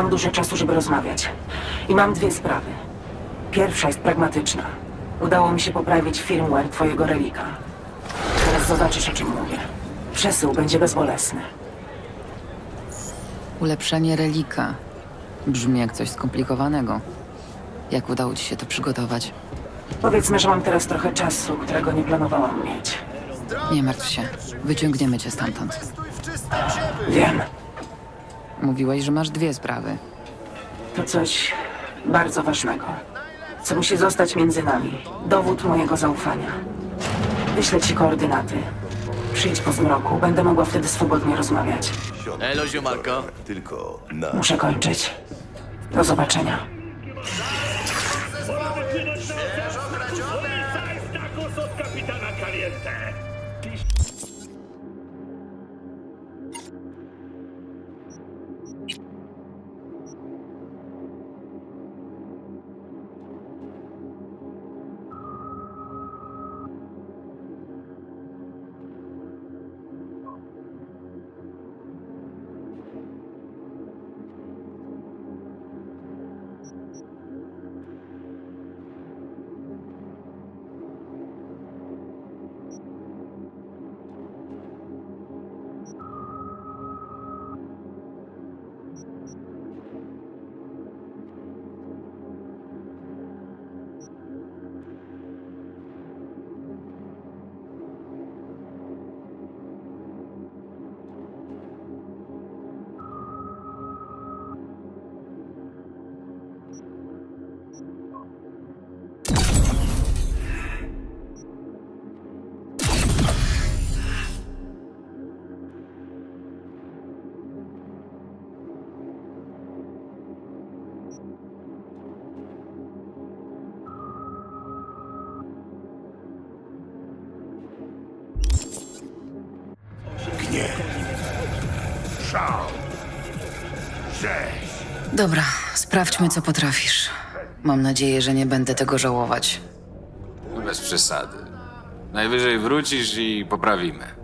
mam dużo czasu, żeby rozmawiać. I mam dwie sprawy. Pierwsza jest pragmatyczna. Udało mi się poprawić firmware twojego relika. Teraz zobaczysz, o czym mówię. Przesył będzie bezbolesny. Ulepszenie relika. Brzmi jak coś skomplikowanego. Jak udało ci się to przygotować? Powiedzmy, że mam teraz trochę czasu, którego nie planowałam mieć. Nie martw się. Wyciągniemy cię stamtąd. Wiem, Mówiłeś, że masz dwie sprawy. to coś bardzo ważnego. Co musi zostać między nami. Dowód mojego zaufania. Wyślę ci koordynaty. Przyjdź po zmroku, będę mogła wtedy swobodnie rozmawiać. Elo, ziomalko. Tylko na... Muszę kończyć. Do zobaczenia. Dobra, sprawdźmy, co potrafisz. Mam nadzieję, że nie będę tego żałować. Bez przesady. Najwyżej wrócisz i poprawimy.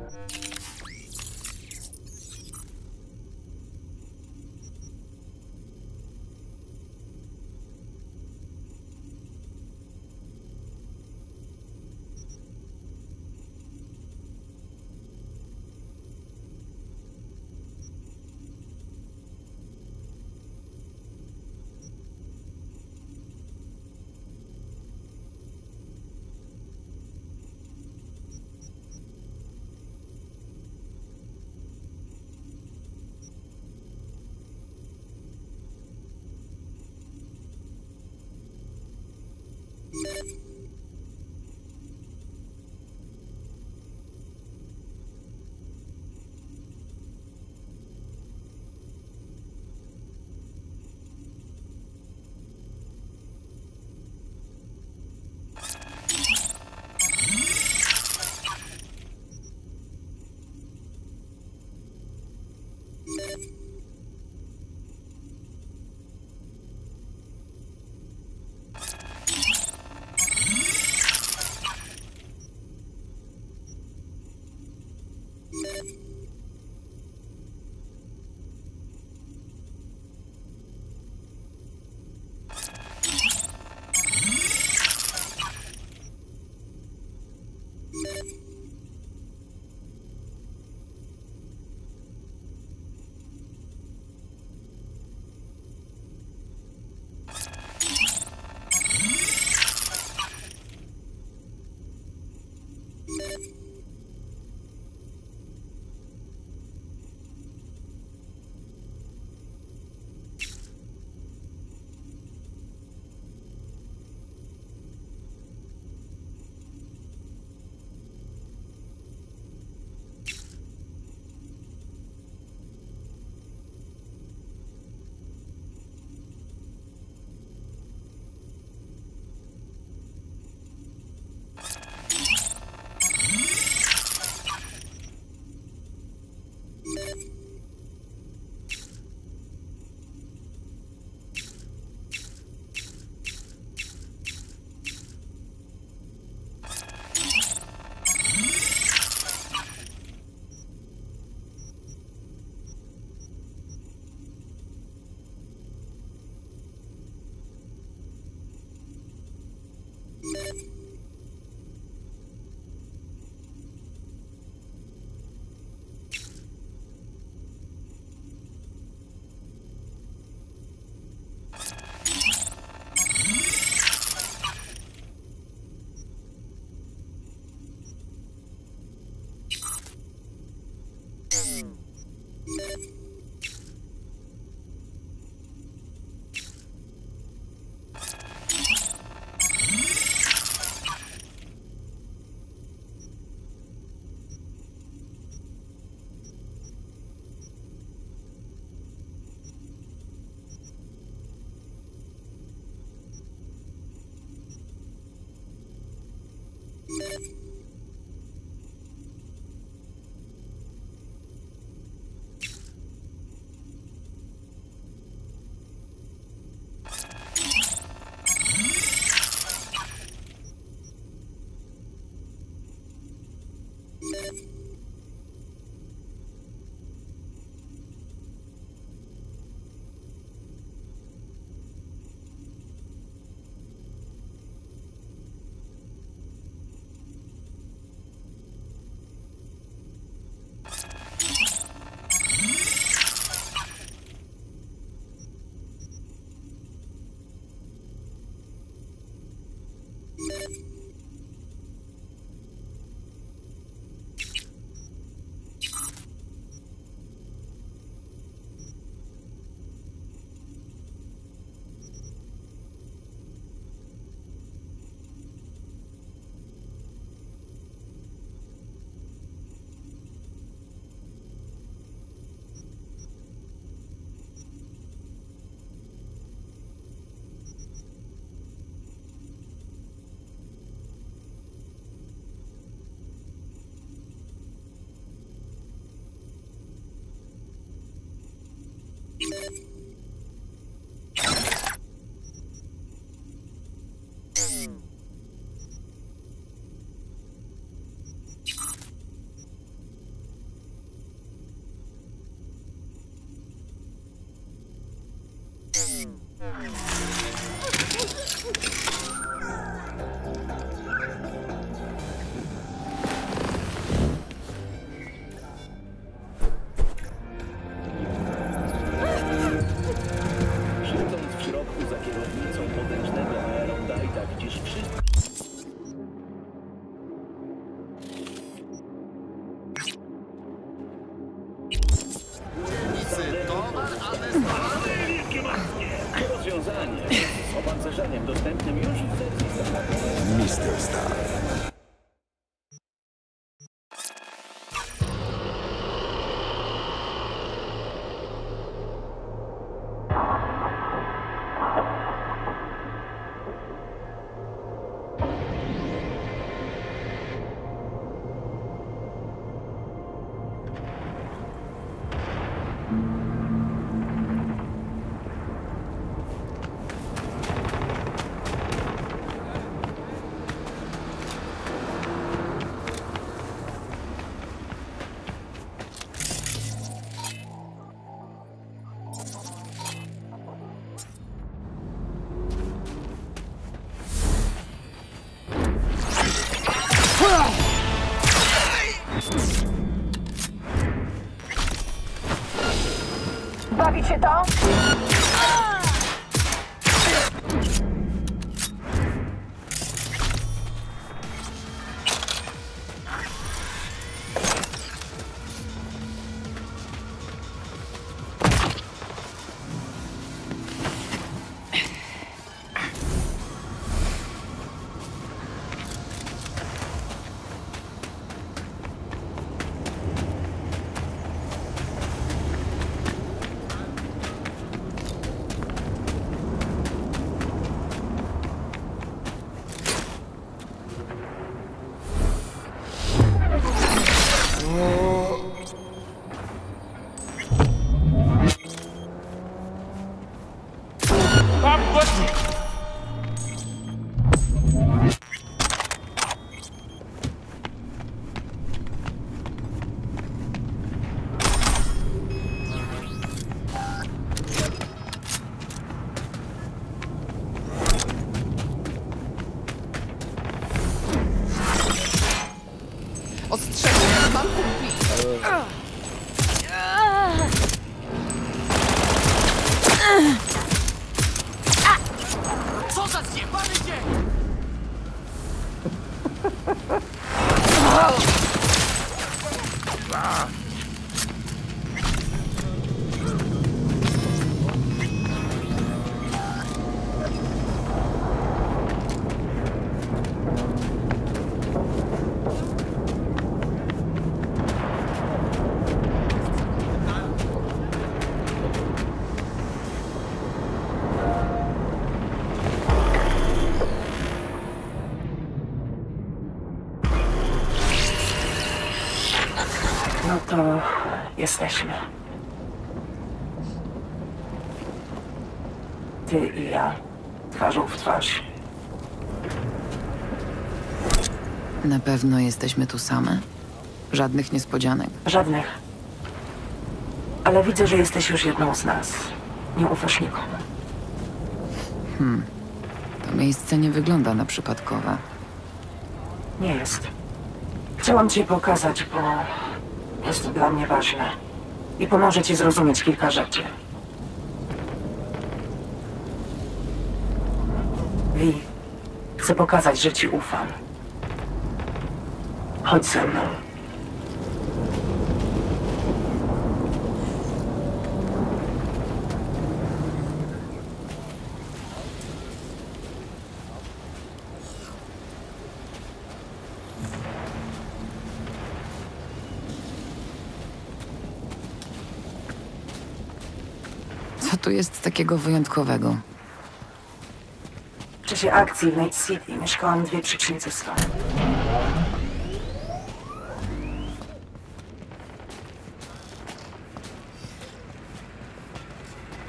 Oh, cię to? Jesteśmy. Ty i ja, twarzą w twarz. Na pewno jesteśmy tu same? Żadnych niespodzianek. Żadnych. Ale widzę, że jesteś już jedną z nas. Nie ufasz nikomu. To miejsce nie wygląda na przypadkowe. Nie jest. Chciałam ci pokazać, bo jest dla mnie ważne. I pomoże ci zrozumieć kilka rzeczy. Wi, chcę pokazać, że ci ufam. Chodź ze mną. Tu jest takiego wyjątkowego? W czasie akcji w Night City mieszkałam dwie przecznice stąd.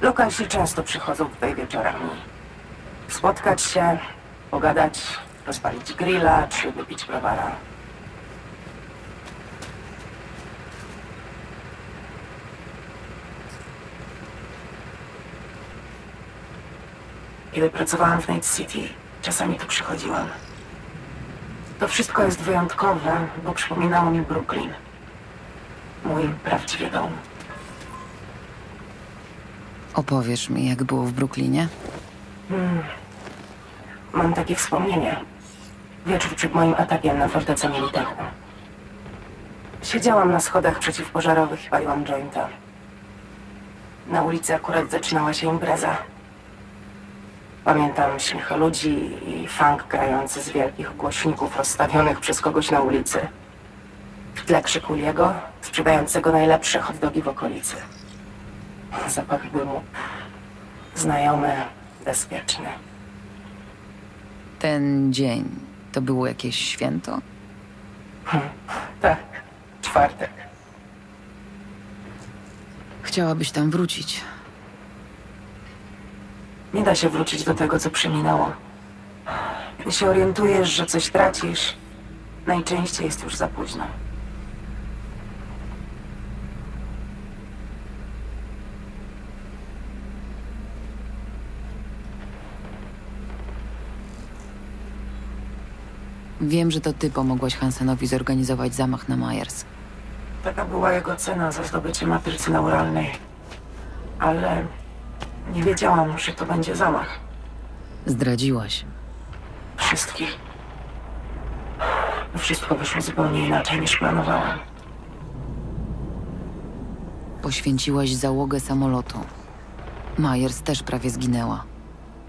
Lokalsi często przychodzą tutaj wieczorami. Spotkać się, pogadać, rozpalić grilla czy wypić browara. Kiedy pracowałam w Night City. Czasami tu przychodziłam. To wszystko jest wyjątkowe, bo przypominało mi Brooklyn. Mój prawdziwy dom. Opowiesz mi, jak było w Brooklynie? Mam takie wspomnienie. Wieczór przed moim atakiem na fortecę militarną. Siedziałam na schodach przeciwpożarowych i paliłam jointa. Na ulicy akurat zaczynała się impreza. Pamiętam śmiech ludzi i funk grający z wielkich głośników rozstawionych przez kogoś na ulicy. W tle krzyku jego, sprzedającego najlepsze hot dogi w okolicy. Zapach dymu. Znajomy, bezpieczny. Ten dzień to było jakieś święto? Tak, czwartek. Chciałabyś tam wrócić. Nie da się wrócić do tego, co przeminęło. Kiedy się orientujesz, że coś tracisz, najczęściej jest już za późno. Wiem, że to ty pomogłaś Hansenowi zorganizować zamach na Myers. Taka była jego cena za zdobycie matrycy neuralnej. Ale nie wiedziałam, że to będzie zamach. Zdradziłaś. Wszystkich. Wszystko wyszło zupełnie inaczej niż planowałam. Poświęciłaś załogę samolotu. Myers też prawie zginęła.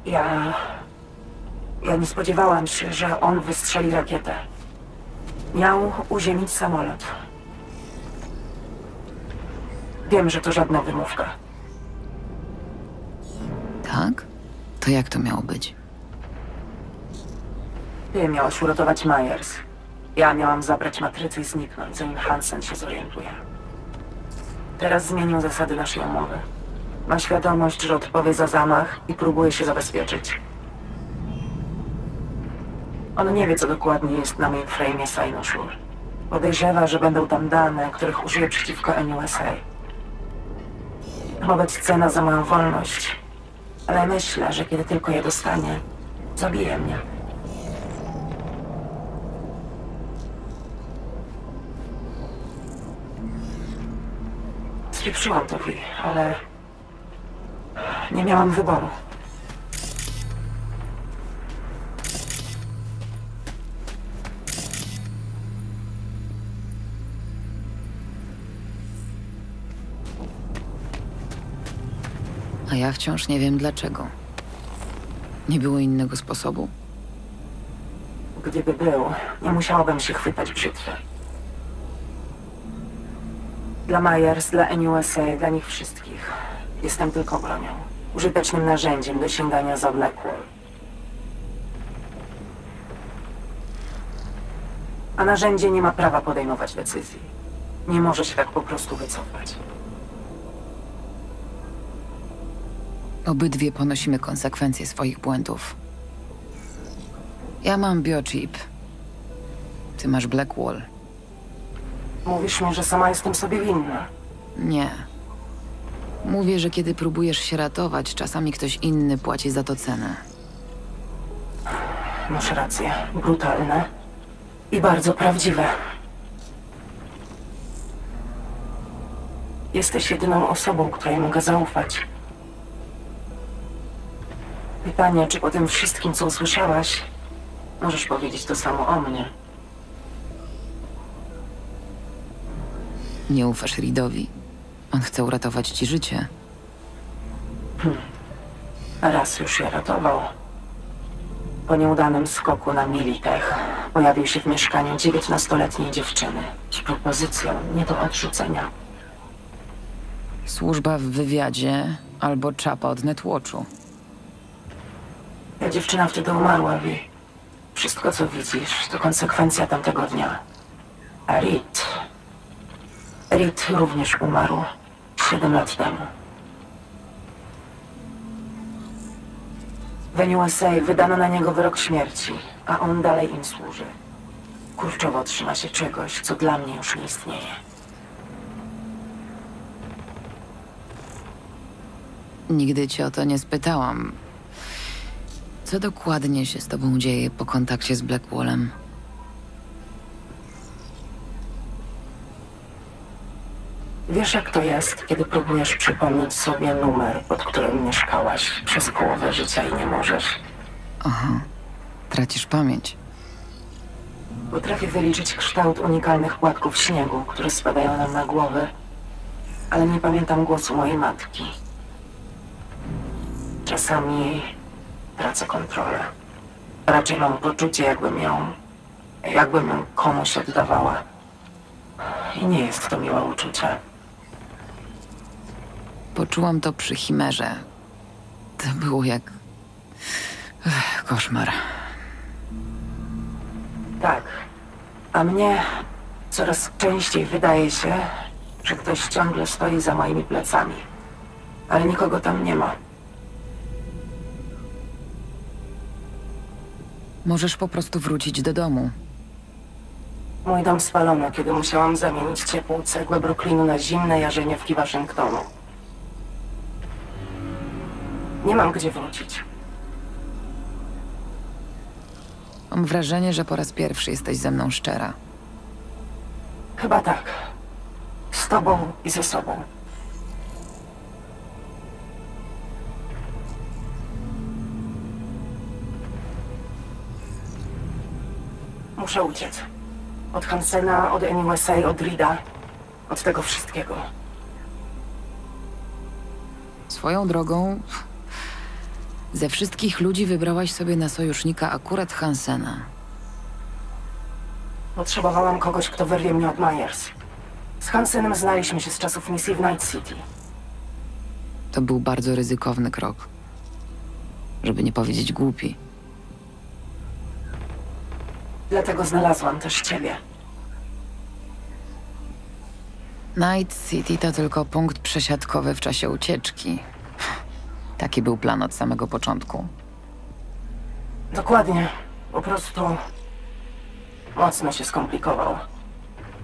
Ja. Ja nie spodziewałam się, że on wystrzeli rakietę. Miał uziemić samolot. Wiem, że to żadna wymówka. To jak to miało być? Ty miałaś uratować Myers. Ja miałam zabrać matrycę i zniknąć, zanim Hansen się zorientuje. Teraz zmienił zasady naszej umowy. Ma świadomość, że odpowie za zamach i próbuje się zabezpieczyć. On nie wie, co dokładnie jest na mainframe'ie Sinosure. Podejrzewa, że będą tam dane, których użyje przeciwko NUSA. Być cena za moją wolność. Ale myślę, że kiedy tylko je dostanie, zabije mnie. Spieprzyłam to ale nie miałam wyboru. A ja wciąż nie wiem dlaczego. Nie było innego sposobu. Gdyby był, nie musiałabym się chwytać brzytwy. Dla Myers, dla NUSA, dla nich wszystkich. Jestem tylko bronią. Użytecznym narzędziem do sięgania za Blackwall. A narzędzie nie ma prawa podejmować decyzji. Nie może się tak po prostu wycofać. Obydwie ponosimy konsekwencje swoich błędów. Ja mam biochip. Ty masz Blackwall. Mówisz mi, że sama jestem sobie winna. Nie. Mówię, że kiedy próbujesz się ratować, czasami ktoś inny płaci za to cenę. Masz rację. Brutalne. I bardzo prawdziwe. Jesteś jedyną osobą, której mogę zaufać. Pytanie, czy po tym wszystkim, co usłyszałaś, możesz powiedzieć to samo o mnie. Nie ufasz Reedowi. On chce uratować ci życie. Raz już je ratował. Po nieudanym skoku na Militech pojawił się w mieszkaniu dziewiętnastoletniej dziewczyny z propozycją nie do odrzucenia. Służba w wywiadzie albo czapa od Netwatchu. Ta dziewczyna wtedy umarła, Wi. Wszystko, co widzisz, to konsekwencja tamtego dnia. A Reed... Reed również umarł siedem lat temu. W NUSA wydano na niego wyrok śmierci, a on dalej im służy. Kurczowo trzyma się czegoś, co dla mnie już nie istnieje. Nigdy cię o to nie spytałam. Co dokładnie się z tobą dzieje po kontakcie z Blackwallem? Wiesz, jak to jest, kiedy próbujesz przypomnieć sobie numer, pod którym mieszkałaś przez połowę życia i nie możesz? Tracisz pamięć. Potrafię wyliczyć kształt unikalnych płatków śniegu, które spadają nam na głowy, ale nie pamiętam głosu mojej matki. Czasami tracę kontrolę. Raczej mam poczucie, jakbym ją, jakbym ją komuś oddawała. I nie jest to miłe uczucie. Poczułam to przy Chimerze. To było jak... Ech, koszmar. Tak. A mnie coraz częściej wydaje się, że ktoś ciągle stoi za moimi plecami. Ale nikogo tam nie ma. Możesz po prostu wrócić do domu. Mój dom spalono, kiedy musiałam zamienić ciepłą cegłę Brooklynu na zimne jarzeniewki Waszyngtonu. Nie mam gdzie wrócić. Mam wrażenie, że po raz pierwszy jesteś ze mną szczera. Chyba tak. Z tobą i ze sobą. Muszę uciec. Od Hansena, od NUSA, od Rida. Od tego wszystkiego. Swoją drogą, ze wszystkich ludzi wybrałaś sobie na sojusznika akurat Hansena. Potrzebowałam kogoś, kto wyrwie mnie od Myers. Z Hansenem znaliśmy się z czasów misji w Night City. To był bardzo ryzykowny krok. Żeby nie powiedzieć głupi. Dlatego znalazłam też ciebie. Night City to tylko punkt przesiadkowy w czasie ucieczki. Taki był plan od samego początku. Dokładnie. Po prostu mocno się skomplikował.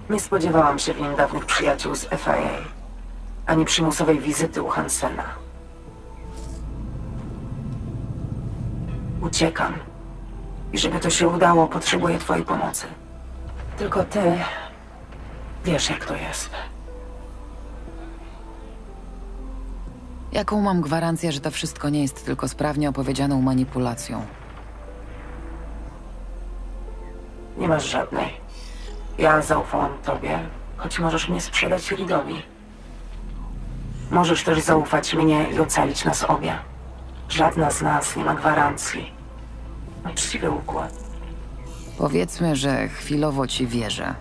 Nie spodziewałam się w nim dawnych przyjaciół z FIA, ani przymusowej wizyty u Hansena. Uciekam. I żeby to się udało, potrzebuję twojej pomocy. Tylko ty wiesz, jak to jest. Jaką mam gwarancję, że to wszystko nie jest tylko sprawnie opowiedzianą manipulacją? Nie masz żadnej. Ja zaufałam tobie, choć możesz mnie sprzedać Ridowi. Możesz też zaufać mnie i ocalić nas obie. Żadna z nas nie ma gwarancji. Uczciwy układ. Powiedzmy, że chwilowo ci wierzę.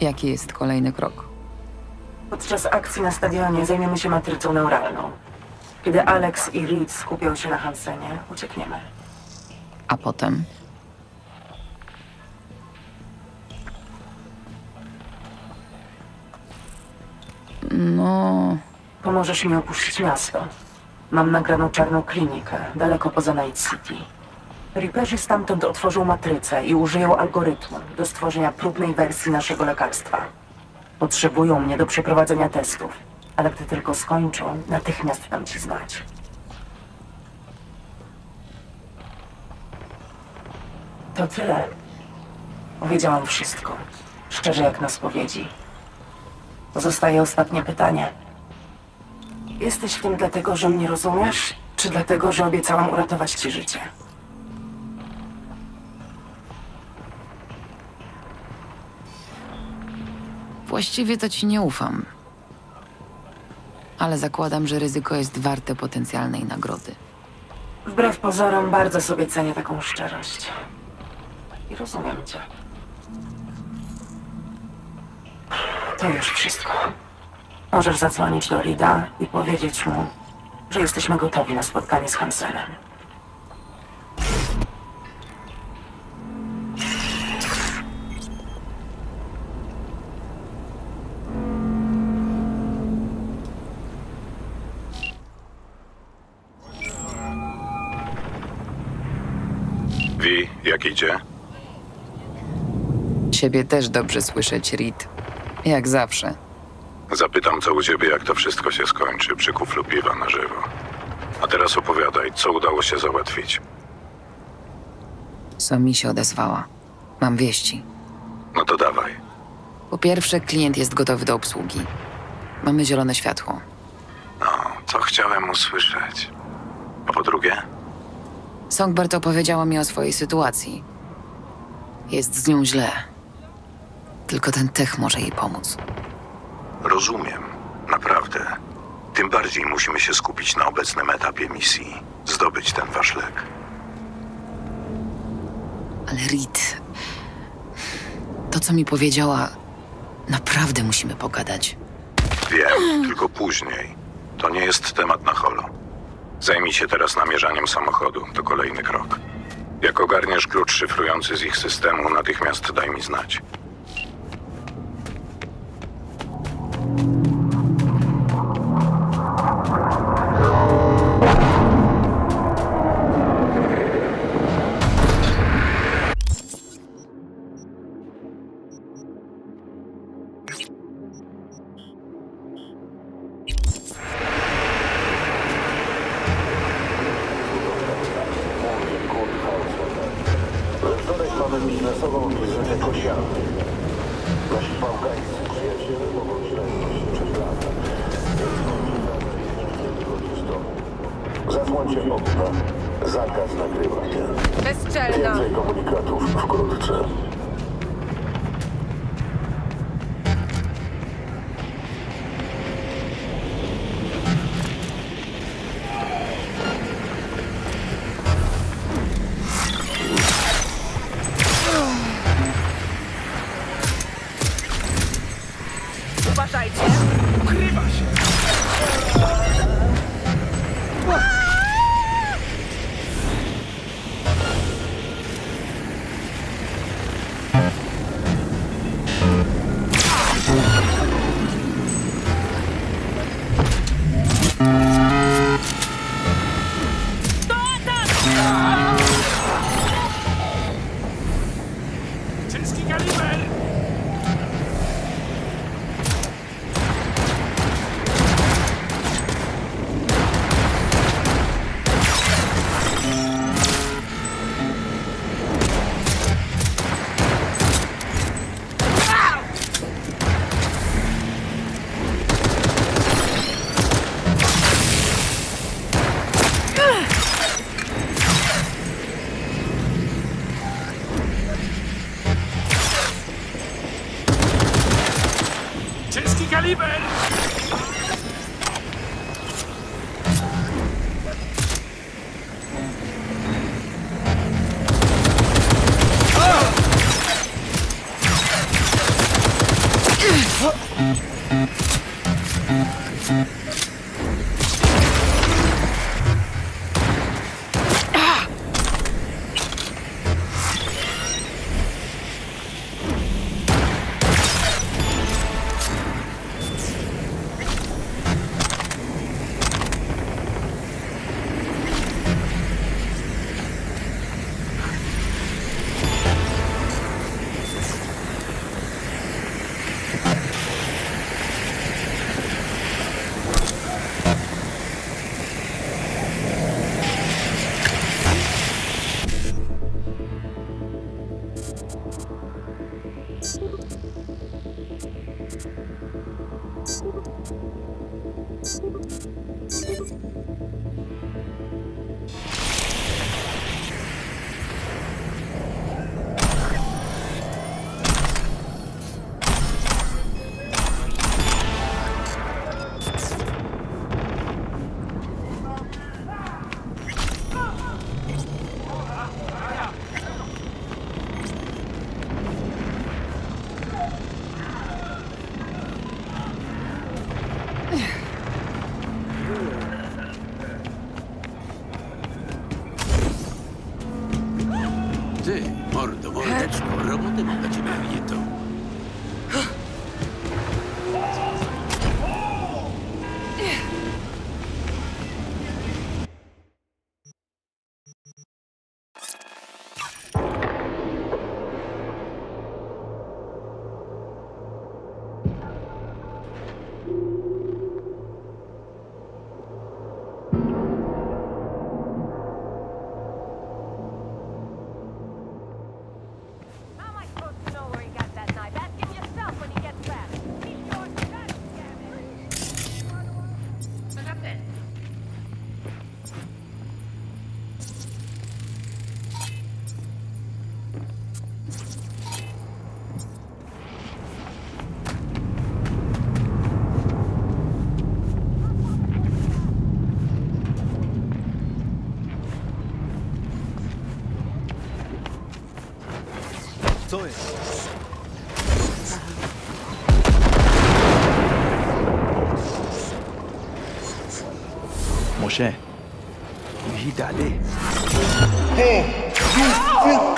Jaki jest kolejny krok? Podczas akcji na stadionie zajmiemy się matrycą neuralną. Kiedy Alex i Reed skupią się na Hansenie, uciekniemy. A potem? No, Pomożesz mi opuścić miasto. Mam nagraną czarną klinikę, daleko poza Night City. Reaperzy stamtąd otworzą matrycę i użyją algorytmu do stworzenia próbnej wersji naszego lekarstwa. Potrzebują mnie do przeprowadzenia testów, ale gdy tylko skończą, natychmiast dam ci znać. To tyle. Powiedziałam wszystko. Szczerze jak na spowiedzi. Pozostaje ostatnie pytanie. Jesteś w tym dlatego, że mnie rozumiesz, czy dlatego, że obiecałam uratować ci życie? Właściwie to ci nie ufam. Ale zakładam, że ryzyko jest warte potencjalnej nagrody. Wbrew pozorom bardzo sobie cenię taką szczerość. I rozumiem cię. To już wszystko. Możesz zadzwonić do Rida i powiedzieć mu, że jesteśmy gotowi na spotkanie z Hansenem. Idzie? Ciebie też dobrze słyszeć, Reed. Jak zawsze. Zapytam, co u ciebie, jak to wszystko się skończy przy kuflu piwa na żywo. A teraz opowiadaj, co udało się załatwić. Somi się odezwała. Mam wieści. No to dawaj. Po pierwsze, klient jest gotowy do obsługi. Mamy zielone światło. No, co chciałem usłyszeć. A po drugie? Songbird opowiedziała mi o swojej sytuacji. Jest z nią źle. Tylko ten tech może jej pomóc. Rozumiem. Naprawdę. Tym bardziej musimy się skupić na obecnym etapie misji. Zdobyć ten wasz lek. Ale Reed... To, co mi powiedziała... Naprawdę musimy pogadać. Wiem, tylko później. To nie jest temat na holo. Zajmij się teraz namierzaniem samochodu. To kolejny krok. Jak ogarniesz klucz szyfrujący z ich systemu, natychmiast daj mi znać. Mon cher, il d'aller. Oh, oh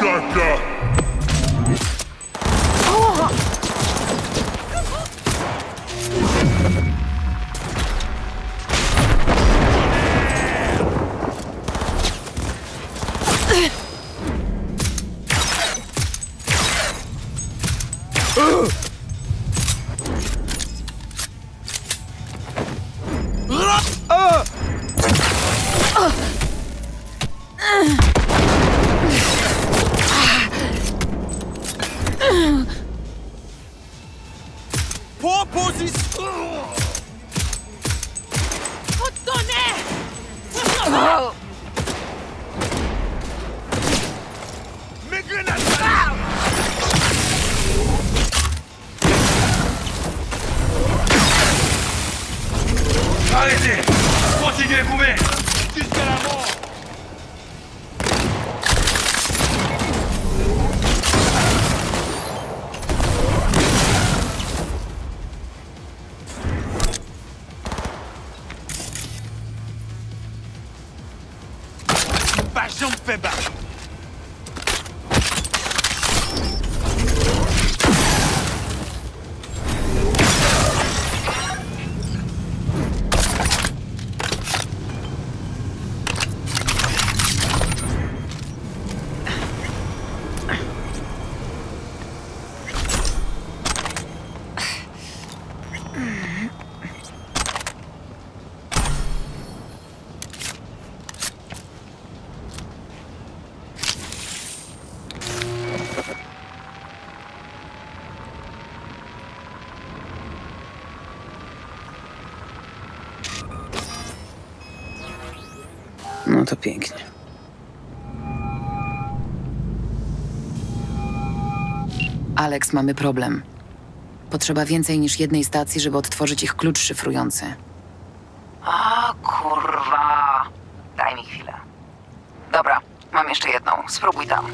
to pięknie. Alex, mamy problem. Potrzeba więcej niż jednej stacji, żeby odtworzyć ich klucz szyfrujący. A kurwa. Daj mi chwilę. Dobra, mam jeszcze jedną. Spróbuj tam.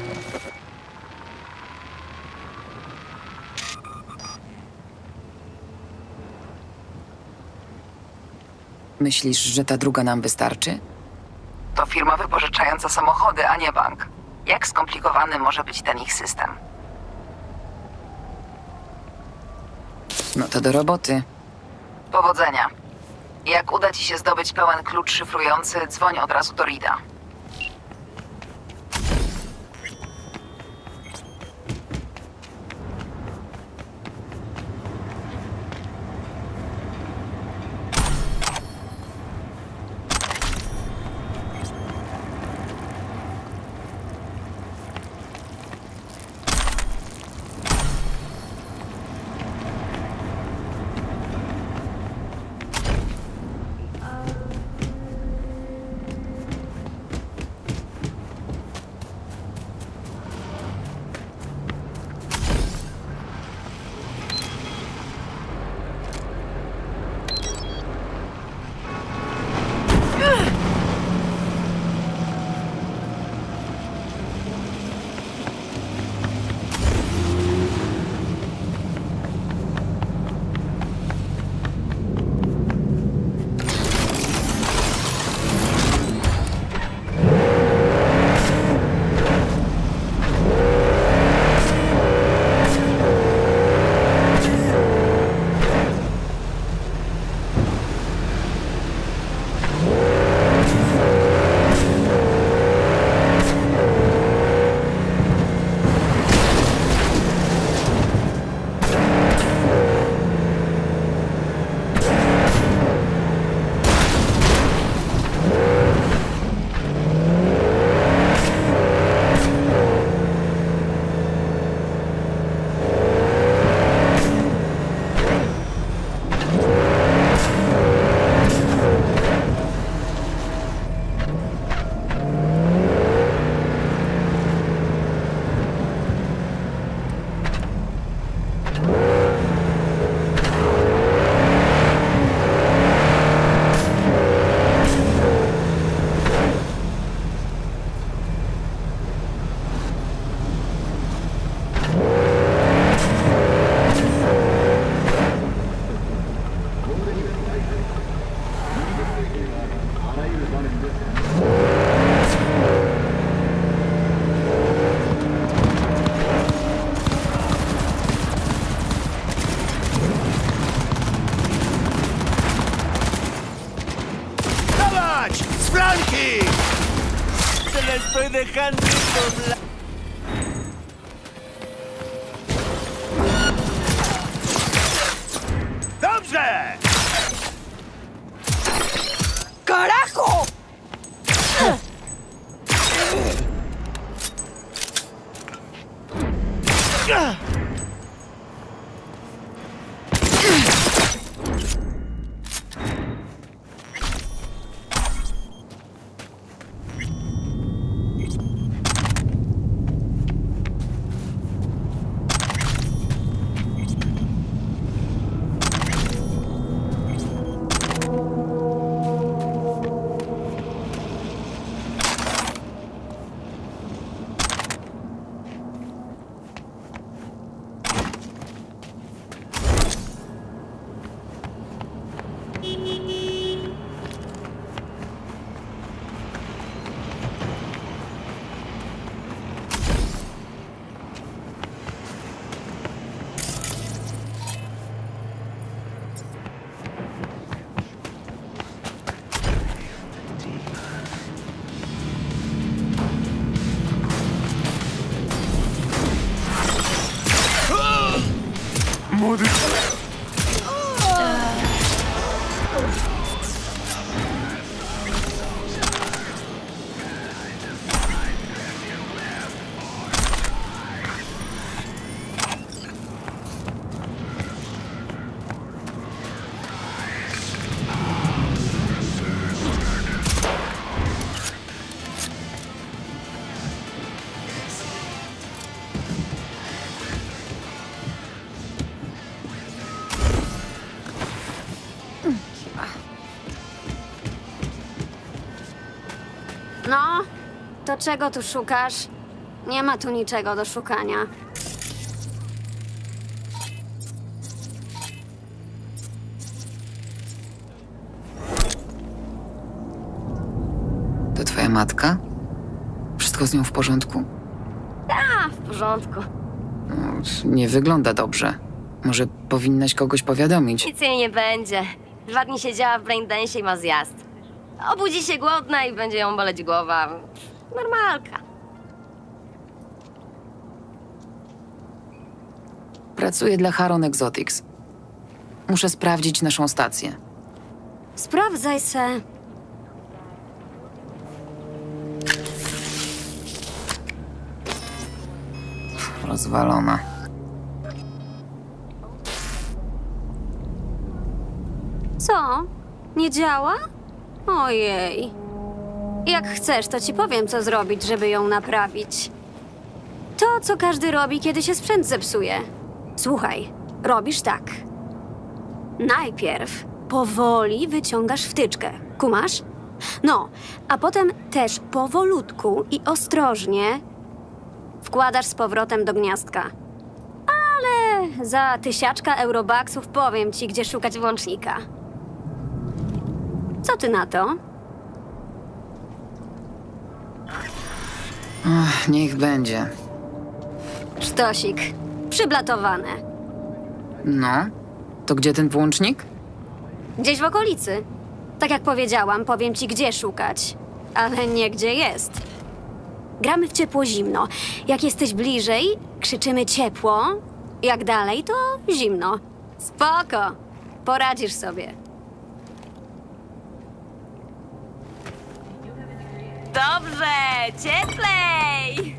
Myślisz, że ta druga nam wystarczy? Firma wypożyczająca samochody, a nie bank. Jak skomplikowany może być ten ich system? No to do roboty. Powodzenia. Jak uda ci się zdobyć pełen klucz szyfrujący, dzwoń od razu do Rida. dejando esto ¡Carajo! No, to czego tu szukasz? Nie ma tu niczego do szukania. To twoja matka? Wszystko z nią w porządku? A, w porządku. No, Nie wygląda dobrze. Może powinnaś kogoś powiadomić. Nic jej nie będzie. Dwa dni siedziała w braindensie i ma zjazd. Obudzi się głodna i będzie ją boleć głowa. Normalka. Pracuję dla Haron Exotics. Muszę sprawdzić naszą stację. Sprawdzaj se. Rozwalona. Co? Nie działa? Ojej. Jak chcesz, to ci powiem, co zrobić, żeby ją naprawić. To, co każdy robi, kiedy się sprzęt zepsuje. Słuchaj, robisz tak. Najpierw powoli wyciągasz wtyczkę. Kumasz? No, a potem też powolutku i ostrożnie wkładasz z powrotem do gniazdka. Ale za tysiaczka eurobaksów powiem ci, gdzie szukać włącznika. Co ty na to? Ach, niech będzie. Sztosik. Przyblatowane. No, to gdzie ten włącznik? Gdzieś w okolicy. Tak jak powiedziałam, powiem ci, gdzie szukać. Ale nie gdzie jest. Gramy w ciepło-zimno. Jak jesteś bliżej, krzyczymy ciepło. Jak dalej, to zimno. Spoko. Poradzisz sobie. Dobrze, cieplej!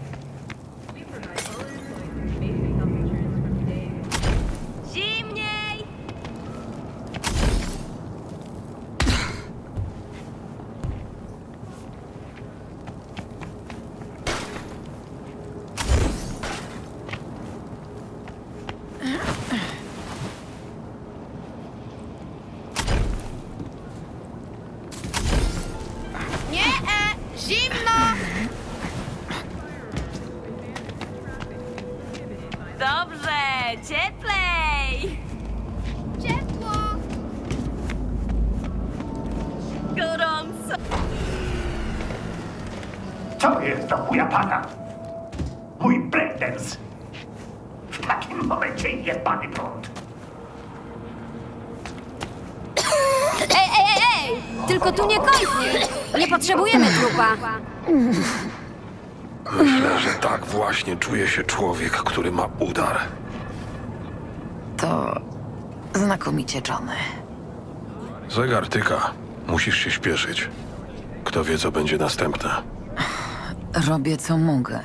Znakomicie, Johnny. Zegar tyka. Musisz się śpieszyć. Kto wie, co będzie następne. Robię co mogę.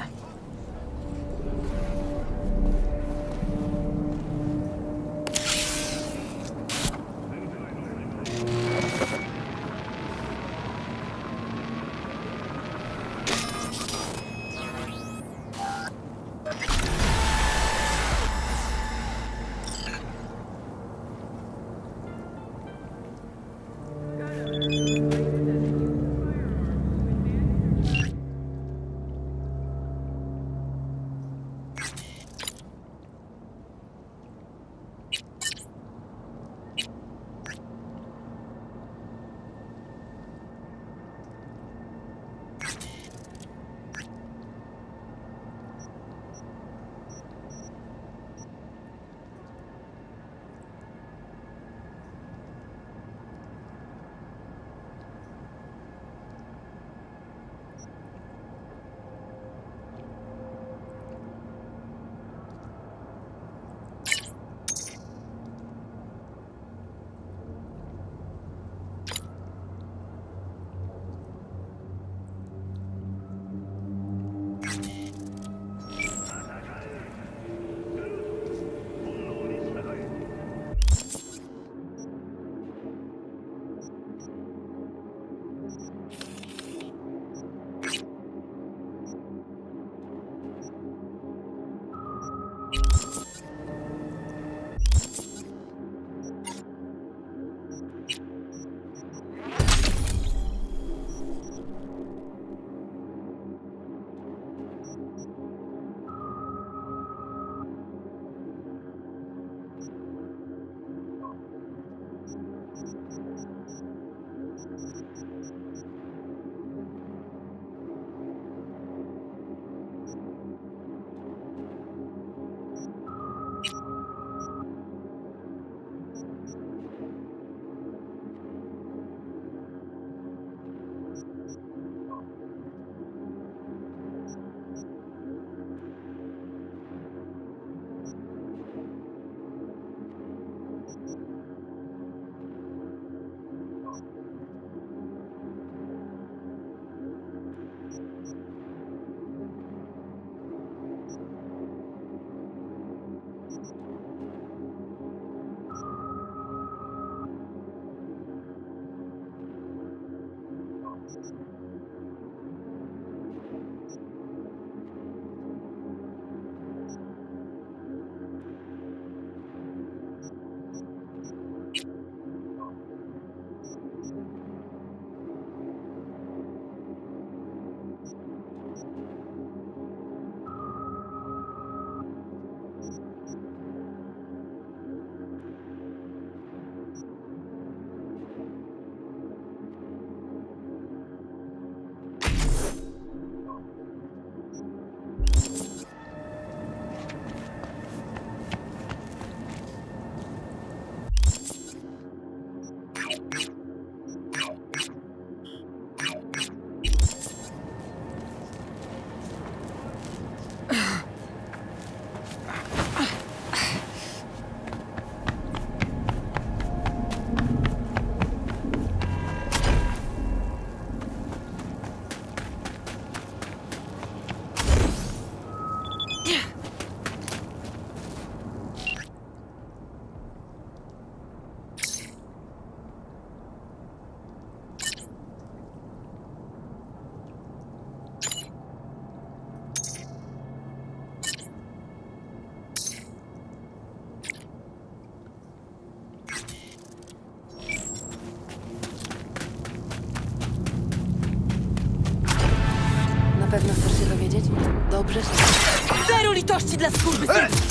Dla skurwysynów!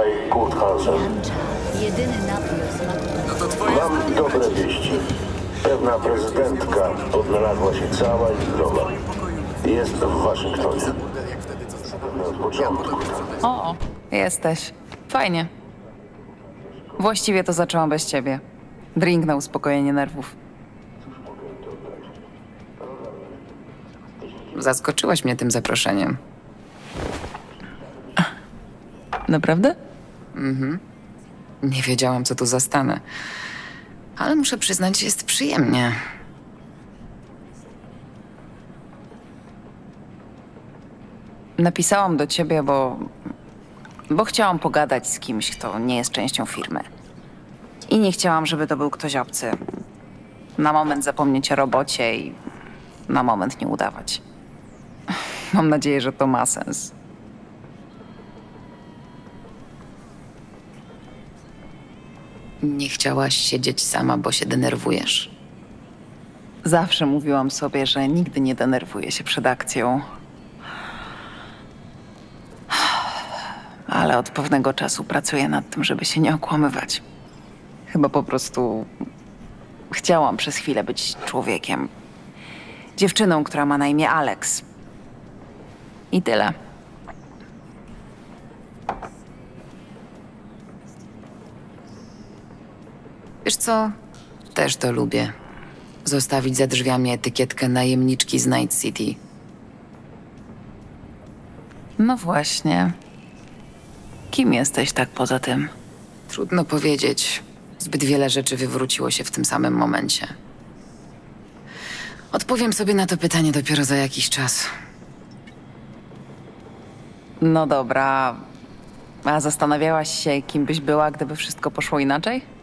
Tutaj Kurt Hansen. Jedyny napój o smaku. Mam dobre wieści. Pewna prezydentka odnalazła się cała i zdrowa. Jest w Waszyngtonie. Od początku. O, jesteś. Fajnie. Właściwie to zaczęłam bez ciebie. Drink na uspokojenie nerwów. Zaskoczyłaś mnie tym zaproszeniem. Naprawdę? Mhm. Nie wiedziałam, co tu zastanę. Ale muszę przyznać, jest przyjemnie. Napisałam do ciebie, bo. bo chciałam pogadać z kimś, kto nie jest częścią firmy. I nie chciałam, żeby to był ktoś obcy. Na moment zapomnieć o robocie i na moment nie udawać. Mam nadzieję, że to ma sens. Nie chciałaś siedzieć sama, bo się denerwujesz. Zawsze mówiłam sobie, że nigdy nie denerwuję się przed akcją. Ale od pewnego czasu pracuję nad tym, żeby się nie okłamywać. Chyba po prostu chciałam przez chwilę być człowiekiem. Dziewczyną, która ma na imię Alex. I tyle. Wiesz co? Też to lubię. Zostawić za drzwiami etykietkę najemniczki z Night City. No właśnie. Kim jesteś tak poza tym? Trudno powiedzieć. Zbyt wiele rzeczy wywróciło się w tym samym momencie. Odpowiem sobie na to pytanie dopiero za jakiś czas. No dobra. A zastanawiałaś się, kim byś była, gdyby wszystko poszło inaczej?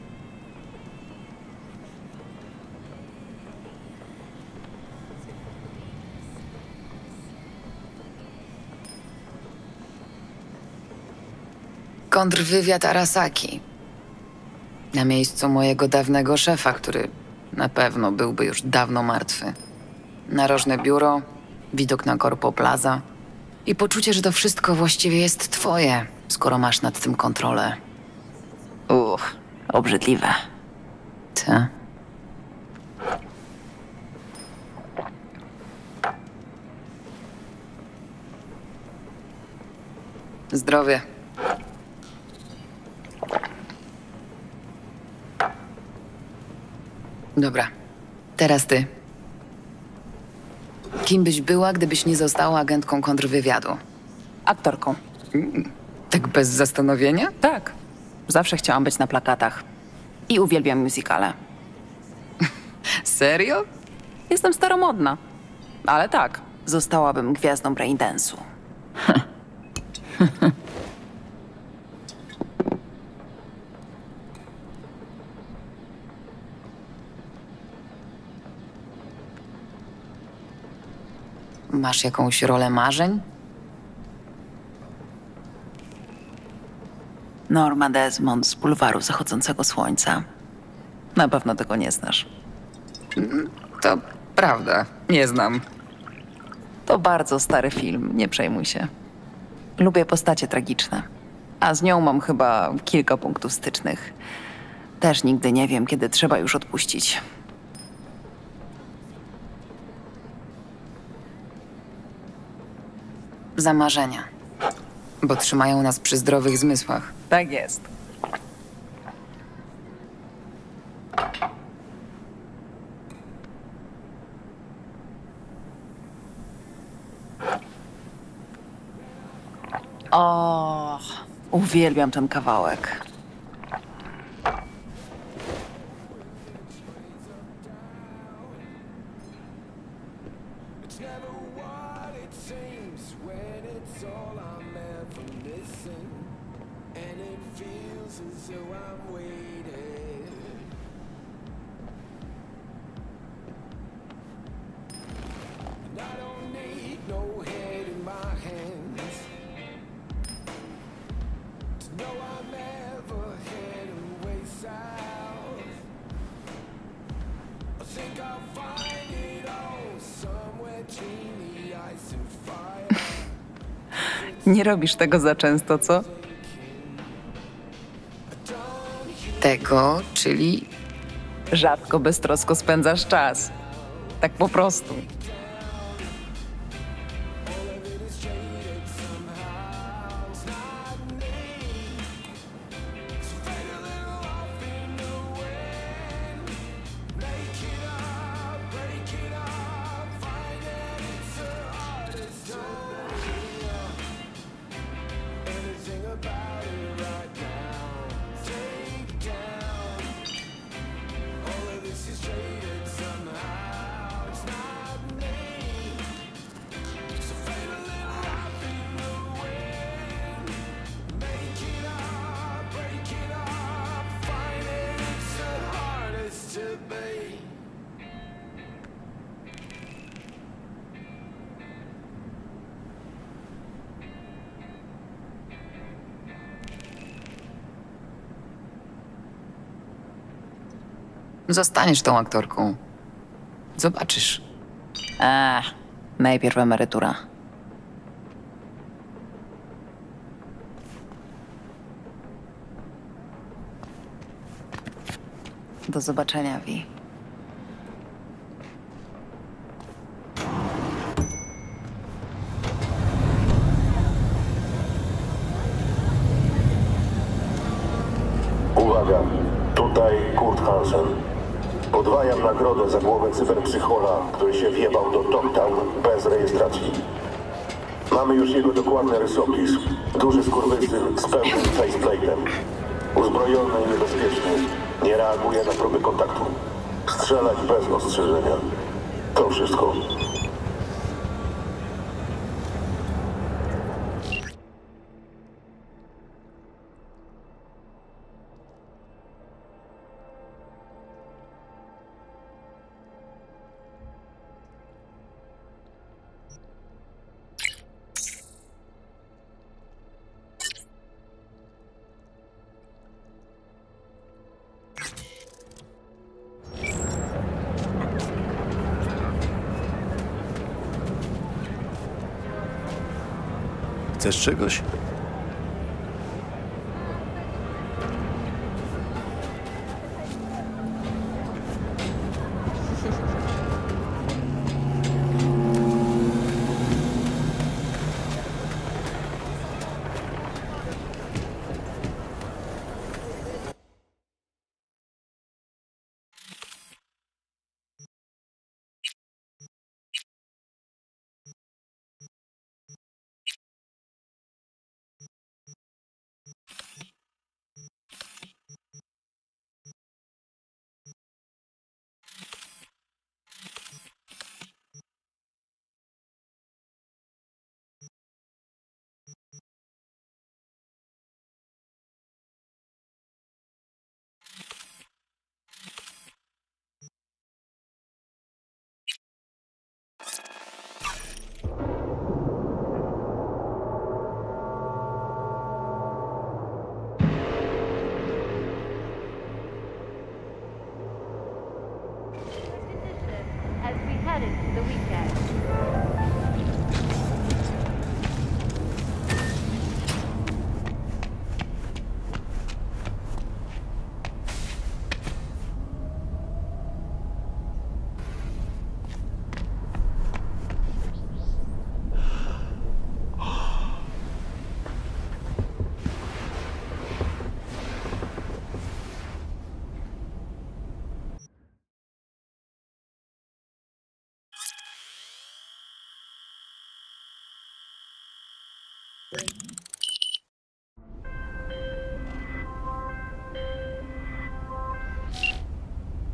Kontrwywiad Arasaki. Na miejscu mojego dawnego szefa, który na pewno byłby już dawno martwy. Narożne biuro, widok na Corpo Plaza i poczucie, że to wszystko właściwie jest twoje, skoro masz nad tym kontrolę. Uch, obrzydliwe. Ty? Zdrowie. Dobra, teraz ty. Kim byś była, gdybyś nie została agentką kontrwywiadu? Aktorką. Tak bez zastanowienia? Tak. Zawsze chciałam być na plakatach. I uwielbiam musicale. Serio? Jestem staromodna. Ale tak, zostałabym gwiazdą braindance'u. Masz jakąś rolę marzeń? Norma Desmond z bulwaru zachodzącego słońca. Na pewno tego nie znasz. To prawda, nie znam. To bardzo stary film, nie przejmuj się. Lubię postacie tragiczne, a z nią mam chyba kilka punktów stycznych. Też nigdy nie wiem, kiedy trzeba już odpuścić. Za marzenia. Bo trzymają nas przy zdrowych zmysłach. Tak jest. O, uwielbiam ten kawałek. robisz tego za często, co? Tego, czyli rzadko beztrosko spędzasz czas. Tak po prostu. Zostaniesz tą aktorką. Zobaczysz. A, najpierw emerytura. Do zobaczenia, Vi. Za głowę cyberpsychola, który się wjebał do Toptown bez rejestracji. Mamy już jego dokładny rysopis. Duży skurwysyn z pełnym faceplate'em. Uzbrojony i niebezpieczny. Nie reaguje na próby kontaktu. Strzelać bez ostrzeżenia. To wszystko. Czegoś?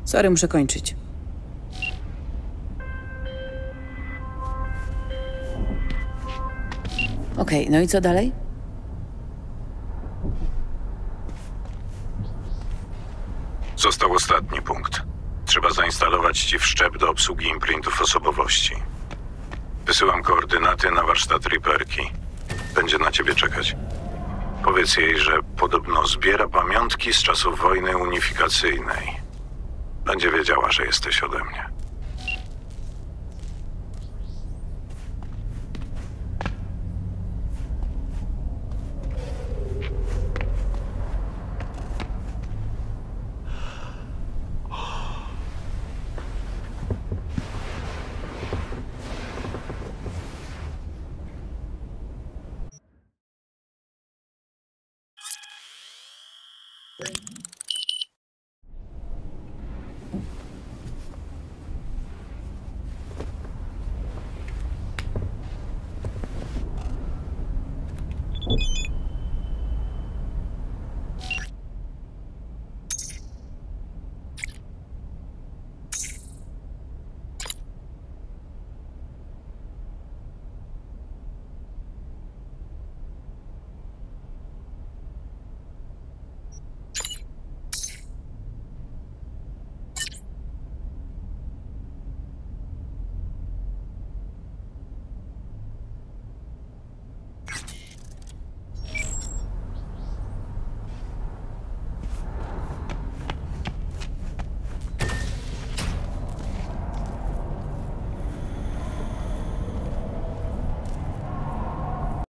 Sorry, muszę kończyć. Okej, no i co dalej? Został ostatni punkt. Trzeba zainstalować ci wszczep do obsługi imprintów osobowości. Wysyłam koordynaty na warsztat Riperki. Będzie na ciebie czekać. Powiedz jej, że podobno zbiera pamiątki z czasów wojny unifikacyjnej. Będzie wiedziała, że jesteś ode mnie.